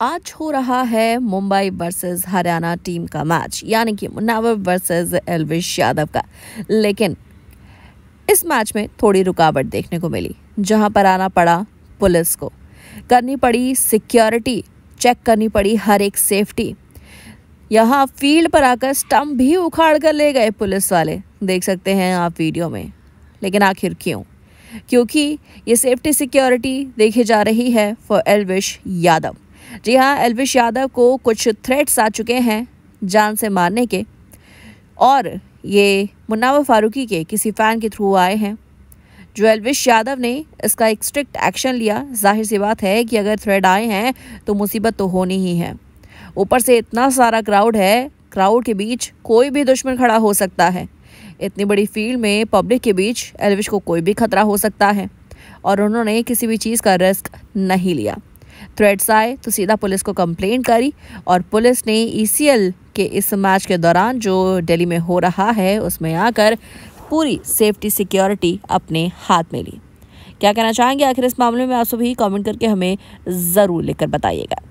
आज हो रहा है मुंबई वर्सेस हरियाणा टीम का मैच, यानी कि मुन्नावर वर्सेस एलविश यादव का। लेकिन इस मैच में थोड़ी रुकावट देखने को मिली, जहाँ पर आना पड़ा पुलिस को। करनी पड़ी सिक्योरिटी, चेक करनी पड़ी हर एक सेफ्टी। यहाँ फ़ील्ड पर आकर स्टंप भी उखाड़ कर ले गए पुलिस वाले, देख सकते हैं आप वीडियो में। लेकिन आखिर क्यों? क्योंकि ये सेफ्टी सिक्योरिटी देखी जा रही है फॉर एलविश यादव। जी हाँ एलविश यादव को कुछ थ्रेट्स आ चुके हैं जान से मारने के। और ये मुन्नावर फारूकी के किसी फ़ैन के थ्रू आए हैं। जो एलविश यादव ने इसका एक स्ट्रिक्ट एक्शन लिया, ज़ाहिर सी बात है कि अगर थ्रेड आए हैं तो मुसीबत तो होनी ही है। ऊपर से इतना सारा क्राउड है क्राउड के बीच कोई भी दुश्मन खड़ा हो सकता है। इतनी बड़ी फ़ील्ड में पब्लिक के बीच एलविश को कोई भी खतरा हो सकता है। और उन्होंने किसी भी चीज़ का रिस्क नहीं लिया। थ्रेड्स आए तो सीधा पुलिस को कंप्लेन करी और पुलिस ने ईसीएल के इस मैच के दौरान जो दिल्ली में हो रहा है, उसमें आकर पूरी सेफ्टी सिक्योरिटी अपने हाथ में ली। क्या कहना चाहेंगे? आखिर इस मामले में आप सभी कमेंट करके हमें ज़रूर लिखकर बताइएगा.